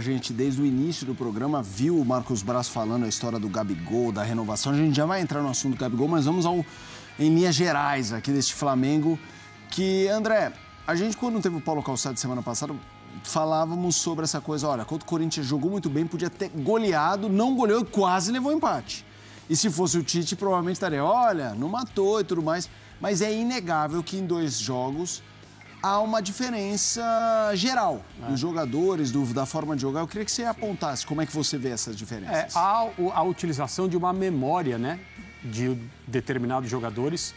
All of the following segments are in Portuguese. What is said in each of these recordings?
A gente, desde o início do programa, viu o Marcos Braz falando a história do Gabigol, da renovação. A gente já vai entrar no assunto do Gabigol, mas vamos ao, em linhas gerais aqui deste Flamengo. Que, André, a gente, quando teve o Paulo Calçado semana passada, falávamos sobre essa coisa. Olha, quando o Corinthians jogou muito bem, podia ter goleado, não goleou e quase levou empate. E se fosse o Tite, provavelmente estaria, olha, não matou e tudo mais. Mas é inegável que em dois jogos há uma diferença geral é. dos jogadores, do, da forma de jogar. Eu queria que você apontasse como é que você vê essas diferenças. É, há a utilização de uma memória, né, de determinados jogadores,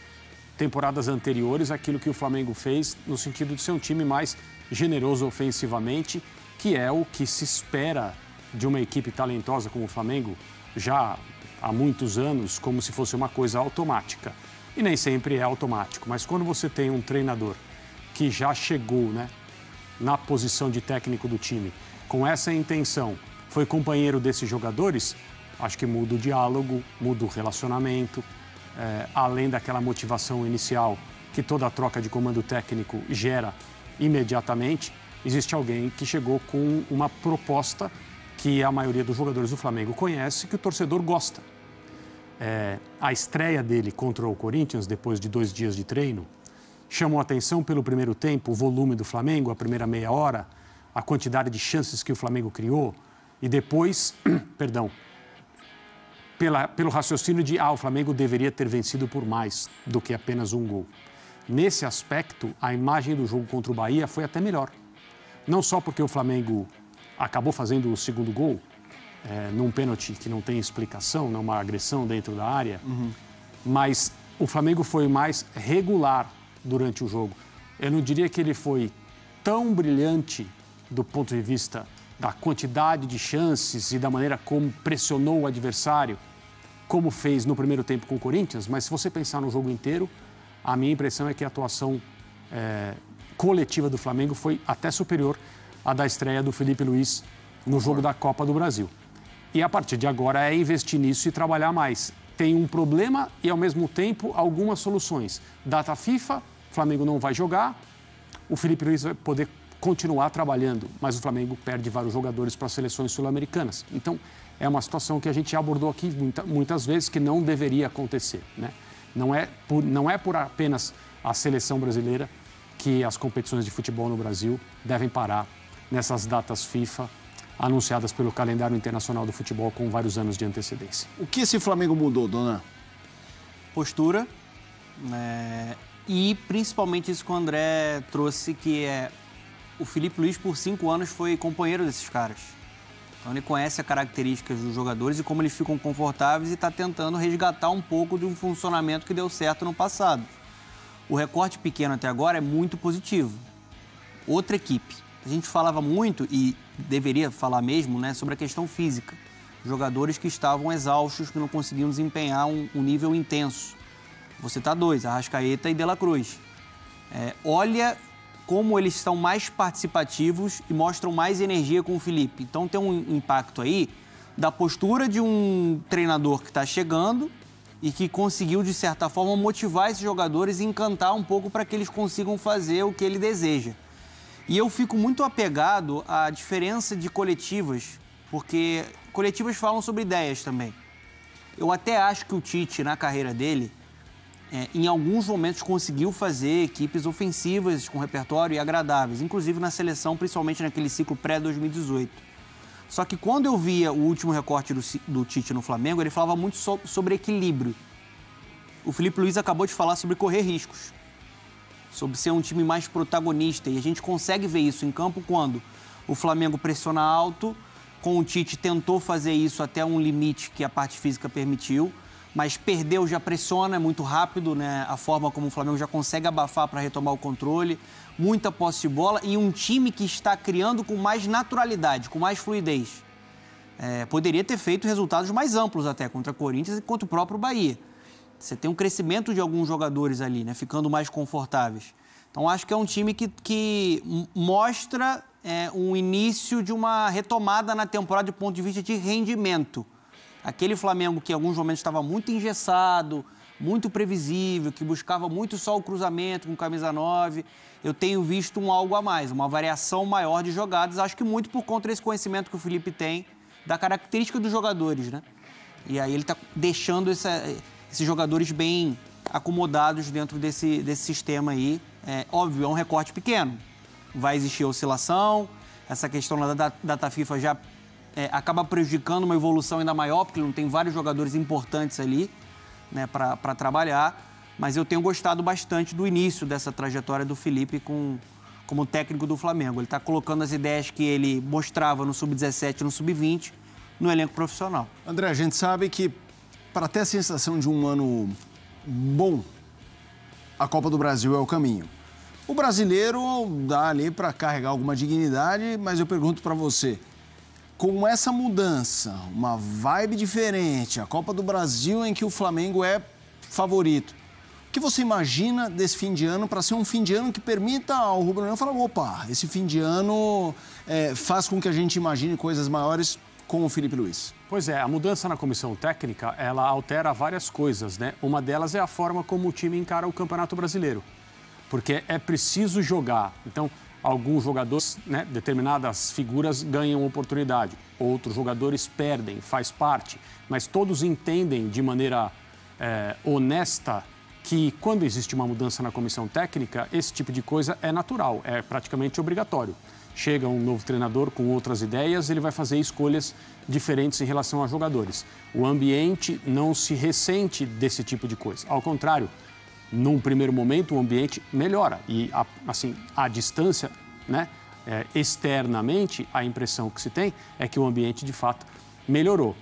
temporadas anteriores, aquilo que o Flamengo fez no sentido de ser um time mais generoso ofensivamente, que é o que se espera de uma equipe talentosa como o Flamengo já há muitos anos, como se fosse uma coisa automática. E nem sempre é automático, mas quando você tem um treinador que já chegou né, na posição de técnico do time com essa intenção, foi companheiro desses jogadores, acho que muda o diálogo, muda o relacionamento, é, além daquela motivação inicial que toda troca de comando técnico gera imediatamente, existe alguém que chegou com uma proposta que a maioria dos jogadores do Flamengo conhece, que o torcedor gosta. É, a estreia dele contra o Corinthians, depois de dois dias de treino, chamou atenção pelo primeiro tempo, o volume do Flamengo, a primeira meia hora, a quantidade de chances que o Flamengo criou e depois, perdão, pela, pelo raciocínio de ah, o Flamengo deveria ter vencido por mais do que apenas um gol. Nesse aspecto, a imagem do jogo contra o Bahia foi até melhor. Não só porque o Flamengo acabou fazendo o segundo gol, é, num pênalti que não tem explicação, numa agressão dentro da área, uhum. mas o Flamengo foi mais regular durante o jogo. Eu não diria que ele foi tão brilhante do ponto de vista da quantidade de chances e da maneira como pressionou o adversário, como fez no primeiro tempo com o Corinthians, mas se você pensar no jogo inteiro, a minha impressão é que a atuação é, coletiva do Flamengo foi até superior à da estreia do Felipe Luiz no jogo da Copa do Brasil. E a partir de agora é investir nisso e trabalhar mais. Tem um problema e, ao mesmo tempo, algumas soluções. Data FIFA, o Flamengo não vai jogar, o Felipe Luiz vai poder continuar trabalhando, mas o Flamengo perde vários jogadores para as seleções sul-americanas. Então, é uma situação que a gente abordou aqui muita, muitas vezes que não deveria acontecer. Né? Não, é por, não é por apenas a seleção brasileira que as competições de futebol no Brasil devem parar nessas datas FIFA anunciadas pelo calendário internacional do futebol com vários anos de antecedência. O que esse Flamengo mudou, dona? Postura, né? E principalmente isso que o André trouxe, que é o Felipe Luiz, por cinco anos, foi companheiro desses caras. Então ele conhece as características dos jogadores e como eles ficam confortáveis e está tentando resgatar um pouco de um funcionamento que deu certo no passado. O recorte pequeno até agora é muito positivo. Outra equipe. A gente falava muito, e deveria falar mesmo, né, sobre a questão física. Jogadores que estavam exaustos, que não conseguiam desempenhar um, um nível intenso. Você tá dois, Arrascaeta e De La Cruz. É, olha como eles estão mais participativos e mostram mais energia com o Felipe. Então tem um impacto aí da postura de um treinador que está chegando e que conseguiu, de certa forma, motivar esses jogadores e encantar um pouco para que eles consigam fazer o que ele deseja. E eu fico muito apegado à diferença de coletivas, porque coletivas falam sobre ideias também. Eu até acho que o Tite, na carreira dele, é, em alguns momentos conseguiu fazer equipes ofensivas com repertório e agradáveis, inclusive na seleção, principalmente naquele ciclo pré-2018. Só que quando eu via o último recorte do, do Tite no Flamengo, ele falava muito so, sobre equilíbrio. O Felipe Luiz acabou de falar sobre correr riscos, sobre ser um time mais protagonista, e a gente consegue ver isso em campo quando o Flamengo pressiona alto, com o Tite tentou fazer isso até um limite que a parte física permitiu mas perdeu, já pressiona, é muito rápido, né? A forma como o Flamengo já consegue abafar para retomar o controle, muita posse de bola e um time que está criando com mais naturalidade, com mais fluidez. É, poderia ter feito resultados mais amplos até contra Corinthians e contra o próprio Bahia. Você tem um crescimento de alguns jogadores ali, né? Ficando mais confortáveis. Então acho que é um time que, que mostra é, um início de uma retomada na temporada do ponto de vista de rendimento. Aquele Flamengo que em alguns momentos estava muito engessado, muito previsível, que buscava muito só o cruzamento com camisa 9. Eu tenho visto um algo a mais, uma variação maior de jogadas, acho que muito por conta desse conhecimento que o Felipe tem da característica dos jogadores, né? E aí ele está deixando essa, esses jogadores bem acomodados dentro desse, desse sistema aí. É, óbvio, é um recorte pequeno. Vai existir oscilação, essa questão da data FIFA já é, acaba prejudicando uma evolução ainda maior, porque não tem vários jogadores importantes ali né, para trabalhar. Mas eu tenho gostado bastante do início dessa trajetória do Felipe com, como técnico do Flamengo. Ele está colocando as ideias que ele mostrava no Sub-17 e no Sub-20 no elenco profissional. André, a gente sabe que para ter a sensação de um ano bom, a Copa do Brasil é o caminho. O brasileiro dá ali para carregar alguma dignidade, mas eu pergunto para você, com essa mudança, uma vibe diferente, a Copa do Brasil em que o Flamengo é favorito, o que você imagina desse fim de ano para ser um fim de ano que permita ao Rubro Negro falar, opa, esse fim de ano é, faz com que a gente imagine coisas maiores com o Felipe Luiz? Pois é, a mudança na comissão técnica, ela altera várias coisas, né? Uma delas é a forma como o time encara o Campeonato Brasileiro. Porque é preciso jogar. Então, alguns jogadores, né, determinadas figuras ganham oportunidade, outros jogadores perdem, faz parte, mas todos entendem de maneira é, honesta que quando existe uma mudança na comissão técnica, esse tipo de coisa é natural, é praticamente obrigatório. Chega um novo treinador com outras ideias, ele vai fazer escolhas diferentes em relação a jogadores. O ambiente não se ressente desse tipo de coisa. Ao contrário, num primeiro momento, o ambiente melhora. E, assim, a distância, né, é, externamente, a impressão que se tem é que o ambiente, de fato, melhorou.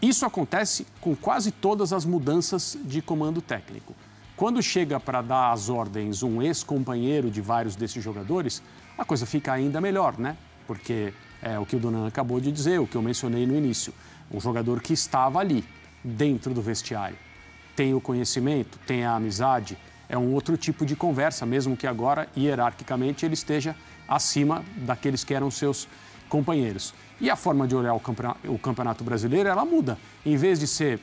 Isso acontece com quase todas as mudanças de comando técnico. Quando chega para dar as ordens um ex-companheiro de vários desses jogadores, a coisa fica ainda melhor, né? Porque é o que o Donan acabou de dizer, o que eu mencionei no início. Um jogador que estava ali, dentro do vestiário tem o conhecimento, tem a amizade, é um outro tipo de conversa, mesmo que agora, hierarquicamente, ele esteja acima daqueles que eram seus companheiros. E a forma de olhar o campeonato brasileiro, ela muda. Em vez de ser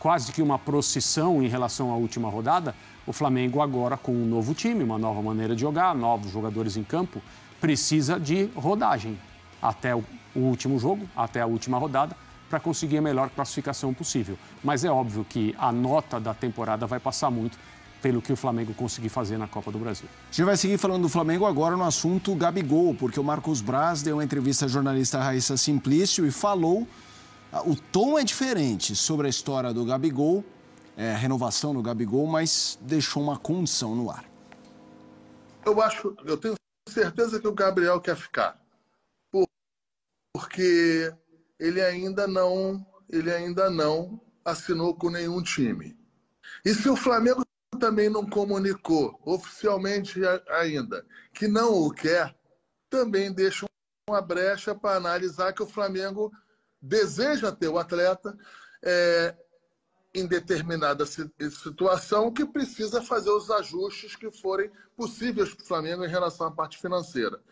quase que uma procissão em relação à última rodada, o Flamengo agora com um novo time, uma nova maneira de jogar, novos jogadores em campo, precisa de rodagem até o último jogo, até a última rodada, para conseguir a melhor classificação possível. Mas é óbvio que a nota da temporada vai passar muito pelo que o Flamengo conseguir fazer na Copa do Brasil. A gente vai seguir falando do Flamengo agora no assunto Gabigol, porque o Marcos Braz deu uma entrevista à jornalista Raíssa Simplício e falou. Ah, o tom é diferente sobre a história do Gabigol, é, a renovação do Gabigol, mas deixou uma condição no ar. Eu acho, eu tenho certeza que o Gabriel quer ficar. Porque ele ainda não, ele ainda não assinou com nenhum time. E se o Flamengo também não comunicou oficialmente ainda que não o quer, também deixa uma brecha para analisar que o Flamengo deseja ter o atleta é, em determinada situação que precisa fazer os ajustes que forem possíveis para o Flamengo em relação à parte financeira.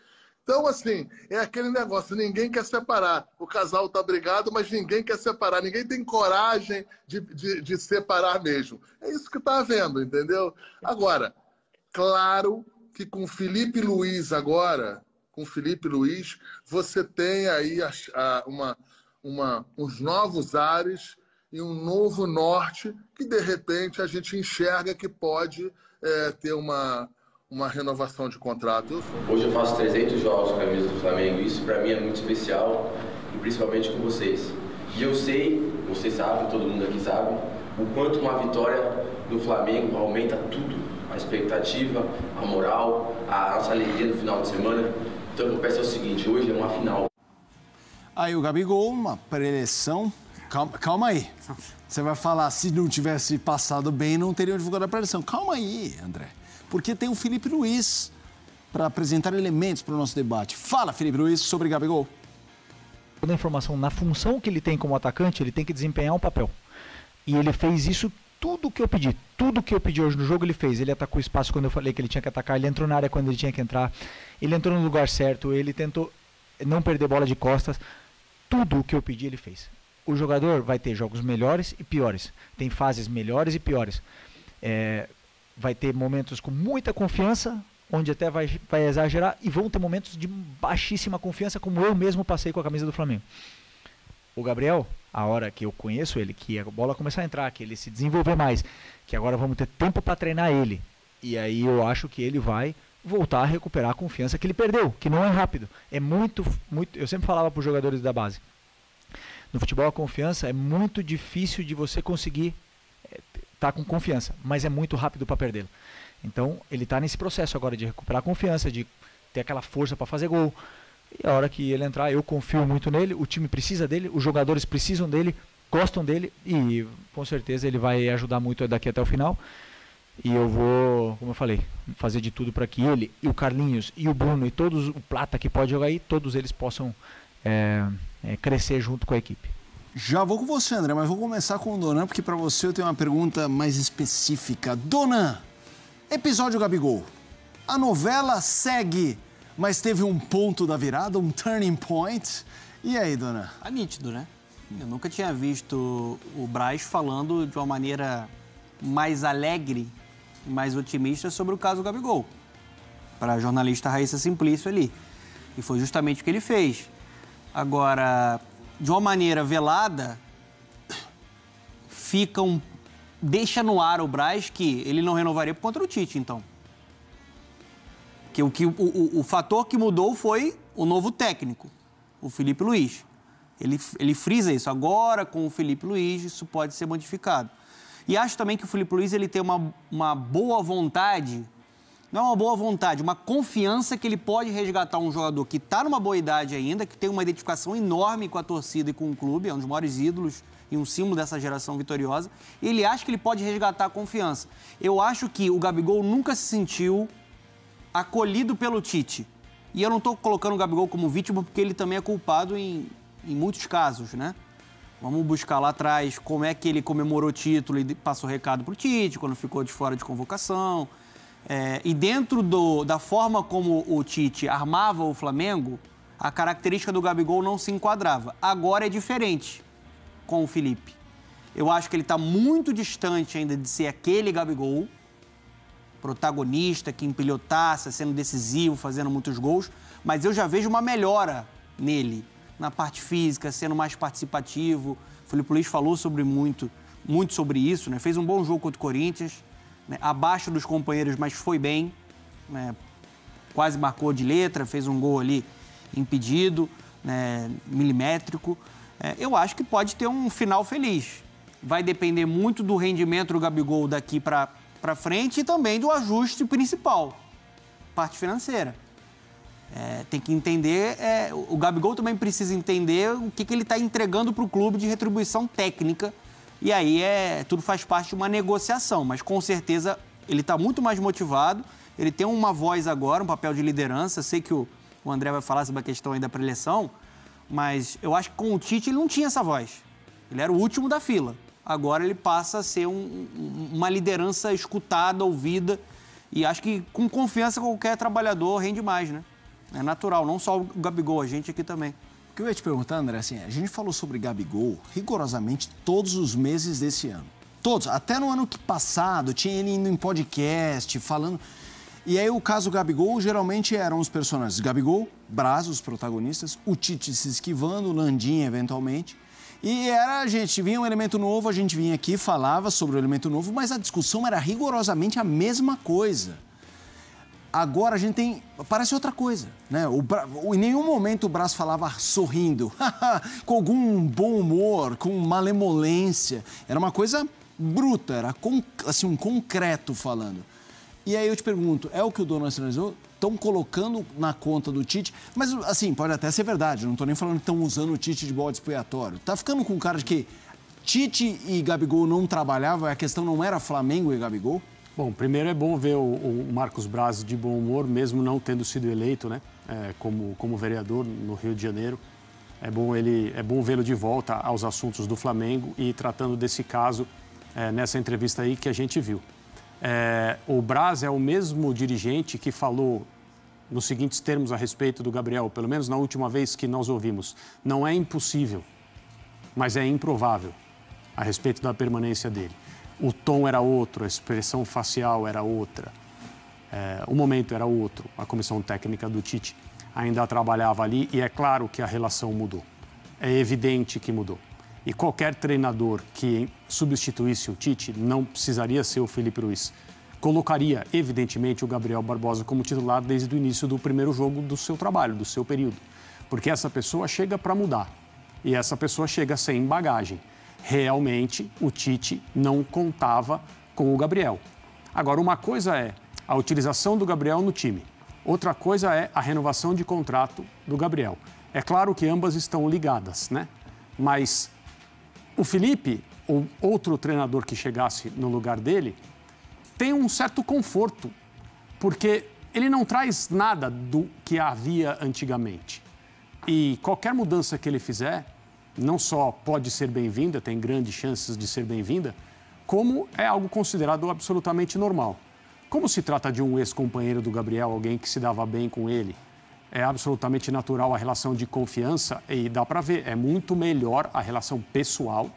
Então, assim, é aquele negócio, ninguém quer separar. O casal tá brigado, mas ninguém quer separar. Ninguém tem coragem de, de, de separar mesmo. É isso que está havendo, entendeu? Agora, claro que com Felipe Luiz agora, com Felipe Luiz, você tem aí a, a, uma, uma, uns novos ares e um novo norte que, de repente, a gente enxerga que pode é, ter uma, uma renovação de contrato. Hoje eu faço 300 jogos com a camisa do Flamengo e isso para mim é muito especial e principalmente com vocês. E eu sei, vocês sabem, todo mundo aqui sabe, o quanto uma vitória no Flamengo aumenta tudo. A expectativa, a moral, a nossa alegria no final de semana. Então eu peço é o seguinte, hoje é uma final. Aí o Gabigol, uma preleção. Calma, calma aí. Você vai falar, se não tivesse passado bem, não teriam divulgado a preleção. Calma aí, André porque tem o Felipe Luiz para apresentar elementos para o nosso debate. Fala, Felipe Luiz, sobre Gabigol. Toda a informação, na função que ele tem como atacante, ele tem que desempenhar um papel. E ele fez isso tudo que eu pedi. Tudo que eu pedi hoje no jogo ele fez. Ele atacou o espaço quando eu falei que ele tinha que atacar, ele entrou na área quando ele tinha que entrar, ele entrou no lugar certo, ele tentou não perder bola de costas. Tudo o que eu pedi ele fez. O jogador vai ter jogos melhores e piores. Tem fases melhores e piores. É, vai ter momentos com muita confiança, onde até vai, vai exagerar, e vão ter momentos de baixíssima confiança, como eu mesmo passei com a camisa do Flamengo. O Gabriel, a hora que eu conheço ele, que a bola começar a entrar, que ele se desenvolver mais, que agora vamos ter tempo para treinar ele. E aí eu acho que ele vai voltar a recuperar a confiança que ele perdeu, que não é rápido. É muito, muito. Eu sempre falava para os jogadores da base. No futebol a confiança é muito difícil de você conseguir estar é, tá com confiança, mas é muito rápido para perdê-la. Então ele está nesse processo agora de recuperar a confiança, de ter aquela força para fazer gol. E a hora que ele entrar, eu confio muito nele, o time precisa dele, os jogadores precisam dele, gostam dele e com certeza ele vai ajudar muito daqui até o final. E eu vou, como eu falei, fazer de tudo para que ele e o Carlinhos e o Bruno e todos o Plata que pode jogar aí, todos eles possam é, é, crescer junto com a equipe. Já vou com você, André, mas vou começar com o Donan, porque para você eu tenho uma pergunta mais específica. Donan, episódio Gabigol. A novela segue, mas teve um ponto da virada, um turning point. E aí, Dona? É nítido, né? Eu nunca tinha visto o Braz falando de uma maneira mais alegre mais otimista sobre o caso Gabigol, para a jornalista Raíssa Simplício ali. E foi justamente o que ele fez. Agora, de uma maneira velada, fica um. Deixa no ar o Braz que ele não renovaria contra o Tite, então. Que o, que, o, o, o fator que mudou foi o novo técnico, o Felipe Luiz. Ele, ele frisa isso. Agora, com o Felipe Luiz, isso pode ser modificado. E acho também que o Felipe Luiz ele tem uma, uma boa vontade, não é uma boa vontade, uma confiança que ele pode resgatar um jogador que está numa boa idade ainda, que tem uma identificação enorme com a torcida e com o clube, é um dos maiores ídolos e um símbolo dessa geração vitoriosa. Ele acha que ele pode resgatar a confiança. Eu acho que o Gabigol nunca se sentiu acolhido pelo Tite. E eu não estou colocando o Gabigol como vítima porque ele também é culpado em, em muitos casos, né? Vamos buscar lá atrás como é que ele comemorou o título e passou recado para o Tite, quando ficou de fora de convocação. É, e dentro do, da forma como o Tite armava o Flamengo, a característica do Gabigol não se enquadrava. Agora é diferente com o Felipe. Eu acho que ele está muito distante ainda de ser aquele Gabigol, protagonista, que empilhotasse, sendo decisivo, fazendo muitos gols, mas eu já vejo uma melhora nele na parte física, sendo mais participativo. O Felipe Luiz falou sobre muito, muito sobre isso, né? Fez um bom jogo contra o Corinthians, né? abaixo dos companheiros, mas foi bem, né? Quase marcou de letra, fez um gol ali impedido, né? milimétrico. É, eu acho que pode ter um final feliz. Vai depender muito do rendimento do Gabigol daqui para frente e também do ajuste principal, parte financeira. É, tem que entender, é, o Gabigol também precisa entender o que, que ele está entregando para o clube de retribuição técnica. E aí é tudo faz parte de uma negociação, mas com certeza ele está muito mais motivado. Ele tem uma voz agora, um papel de liderança. Sei que o, o André vai falar sobre a questão aí da preleção, mas eu acho que com o Tite ele não tinha essa voz. Ele era o último da fila. Agora ele passa a ser um, uma liderança escutada, ouvida. E acho que com confiança qualquer trabalhador rende mais, né? É natural, não só o Gabigol, a gente aqui também. O que eu ia te perguntar, André, assim, a gente falou sobre Gabigol rigorosamente todos os meses desse ano. Todos, até no ano que passado, tinha ele indo em podcast, falando. E aí o caso Gabigol geralmente eram os personagens Gabigol, Braz, os protagonistas, o Tite se esquivando, o Landim eventualmente. E era, a gente vinha um elemento novo, a gente vinha aqui, falava sobre o elemento novo, mas a discussão era rigorosamente a mesma coisa. Agora a gente tem. Parece outra coisa, né? O, em nenhum momento o Brás falava sorrindo, com algum bom humor, com malemolência. Era uma coisa bruta, era com, assim, um concreto falando. E aí eu te pergunto, é o que o dono nacionalizou? Estão colocando na conta do Tite, mas assim, pode até ser verdade, não estou nem falando que estão usando o Tite de bode expiatório. Tá ficando com cara de que Tite e Gabigol não trabalhavam, a questão não era Flamengo e Gabigol? Bom, primeiro é bom ver o, o Marcos Braz de bom humor, mesmo não tendo sido eleito, né, é, como, como vereador no Rio de Janeiro. É bom ele, é bom vê-lo de volta aos assuntos do Flamengo e tratando desse caso é, nessa entrevista aí que a gente viu. É, o Braz é o mesmo dirigente que falou nos seguintes termos a respeito do Gabriel, pelo menos na última vez que nós ouvimos. Não é impossível, mas é improvável a respeito da permanência dele. O tom era outro, a expressão facial era outra, é, o momento era outro. A comissão técnica do Tite ainda trabalhava ali e é claro que a relação mudou. É evidente que mudou. E qualquer treinador que substituísse o Tite não precisaria ser o Felipe Luiz. Colocaria, evidentemente, o Gabriel Barbosa como titular desde o início do primeiro jogo do seu trabalho, do seu período. Porque essa pessoa chega para mudar. E essa pessoa chega sem bagagem. Realmente, o Tite não contava com o Gabriel. Agora, uma coisa é a utilização do Gabriel no time. Outra coisa é a renovação de contrato do Gabriel. É claro que ambas estão ligadas, né? Mas o Felipe, ou outro treinador que chegasse no lugar dele, tem um certo conforto, porque ele não traz nada do que havia antigamente. E qualquer mudança que ele fizer, não só pode ser bem-vinda, tem grandes chances de ser bem-vinda, como é algo considerado absolutamente normal. Como se trata de um ex-companheiro do Gabriel, alguém que se dava bem com ele, é absolutamente natural a relação de confiança e dá para ver, é muito melhor a relação pessoal,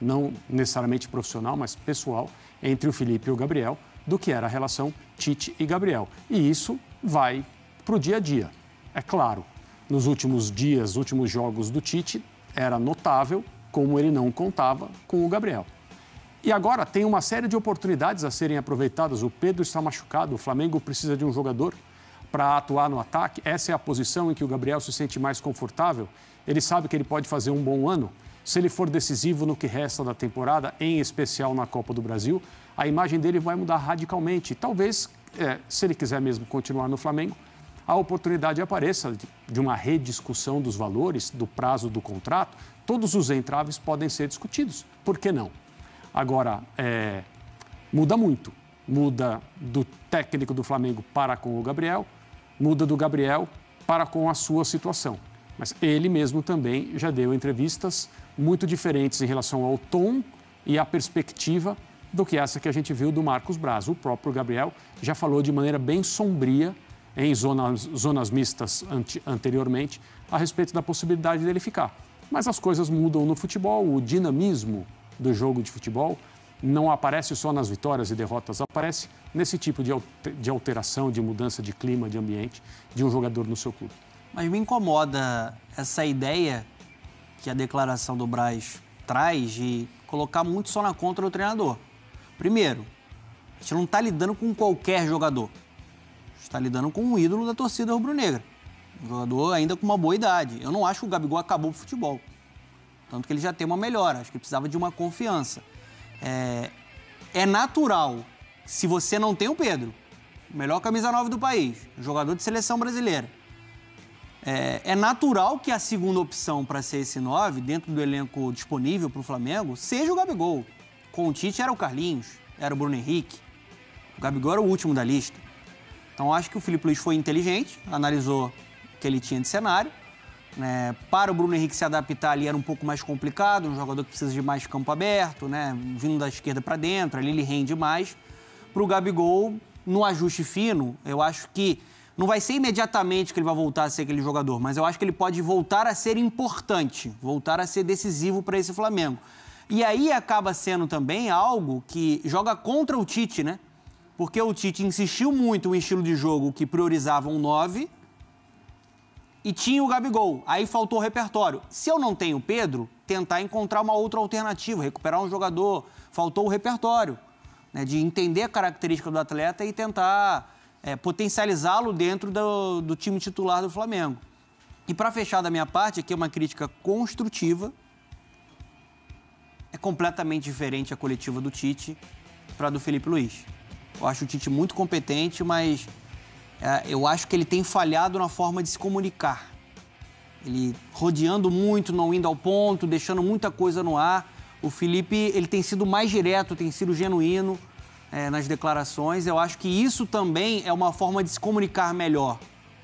não necessariamente profissional, mas pessoal, entre o Felipe e o Gabriel, do que era a relação Tite e Gabriel. E isso vai para o dia a dia. É claro, nos últimos dias, últimos jogos do Tite, era notável como ele não contava com o Gabriel. E agora tem uma série de oportunidades a serem aproveitadas. O Pedro está machucado, o Flamengo precisa de um jogador para atuar no ataque. Essa é a posição em que o Gabriel se sente mais confortável. Ele sabe que ele pode fazer um bom ano. Se ele for decisivo no que resta da temporada, em especial na Copa do Brasil, a imagem dele vai mudar radicalmente. Talvez, é, se ele quiser mesmo continuar no Flamengo, a oportunidade apareça de uma rediscussão dos valores, do prazo do contrato. Todos os entraves podem ser discutidos. Por que não? Agora, é, muda muito. Muda do técnico do Flamengo para com o Gabriel, muda do Gabriel para com a sua situação. Mas ele mesmo também já deu entrevistas muito diferentes em relação ao tom e à perspectiva do que essa que a gente viu do Marcos Braz. O próprio Gabriel já falou de maneira bem sombria em zonas, zonas mistas ante, anteriormente a respeito da possibilidade dele ficar. Mas as coisas mudam no futebol, o dinamismo do jogo de futebol não aparece só nas vitórias e derrotas, aparece nesse tipo de alteração, de mudança de clima, de ambiente de um jogador no seu clube. Mas me incomoda essa ideia que a declaração do Braz traz de colocar muito só na conta do treinador. Primeiro, a gente não está lidando com qualquer jogador. Está lidando com um ídolo da torcida rubro-negra. Um jogador ainda com uma boa idade. Eu não acho que o Gabigol acabou o futebol. Tanto que ele já tem uma melhora. Acho que precisava de uma confiança. É, é natural, se você não tem o Pedro, melhor camisa 9 do país, jogador de seleção brasileira. É, é natural que a segunda opção para ser esse 9, dentro do elenco disponível para o Flamengo, seja o Gabigol. Com o Tite era o Carlinhos, era o Bruno Henrique. O Gabigol era o último da lista. Então acho que o Felipe Luiz foi inteligente, analisou o que ele tinha de cenário né? Para o Bruno Henrique se adaptar ali era um pouco mais complicado, um jogador que precisa de mais campo aberto, né? vindo da esquerda para dentro, ali ele rende mais. Para o Gabigol, no ajuste fino, eu acho que não vai ser imediatamente que ele vai voltar a ser aquele jogador, mas eu acho que ele pode voltar a ser importante, voltar a ser decisivo para esse Flamengo. E aí acaba sendo também algo que joga contra o Tite, né? Porque o Tite insistiu muito em estilo de jogo que priorizava um 9 e tinha o Gabigol. Aí faltou o repertório. Se eu não tenho o Pedro, tentar encontrar uma outra alternativa, recuperar um jogador. Faltou o repertório, né, de entender a característica do atleta e tentar é, potencializá-lo dentro do, do time titular do Flamengo. E para fechar da minha parte, aqui é uma crítica construtiva. É completamente diferente a coletiva do Tite para do Felipe Luiz. Eu acho o Tite muito competente, mas é, eu acho que ele tem falhado na forma de se comunicar. Ele rodeando muito, não indo ao ponto, deixando muita coisa no ar. O Felipe ele tem sido mais direto, tem sido genuíno é, nas declarações. Eu acho que isso também é uma forma de se comunicar melhor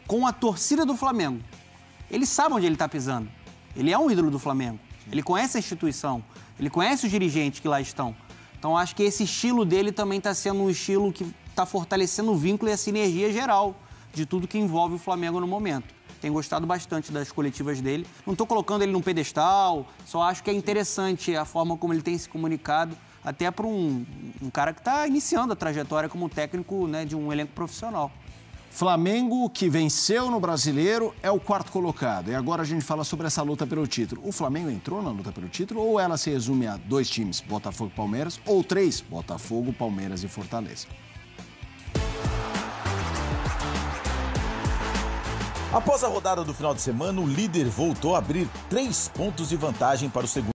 com a torcida do Flamengo. Ele sabe onde ele está pisando. Ele é um ídolo do Flamengo. Ele conhece a instituição. Ele conhece os dirigentes que lá estão. Então acho que esse estilo dele também está sendo um estilo que está fortalecendo o vínculo e a sinergia geral de tudo que envolve o Flamengo no momento. Tenho gostado bastante das coletivas dele. Não estou colocando ele num pedestal, só acho que é interessante a forma como ele tem se comunicado até para um, um, cara que está iniciando a trajetória como técnico né, de um elenco profissional. Flamengo, que venceu no Brasileiro, é o quarto colocado. E agora a gente fala sobre essa luta pelo título. O Flamengo entrou na luta pelo título ou ela se resume a dois times, Botafogo e Palmeiras, ou três, Botafogo, Palmeiras e Fortaleza? Após a rodada do final de semana, o líder voltou a abrir três pontos de vantagem para o segundo.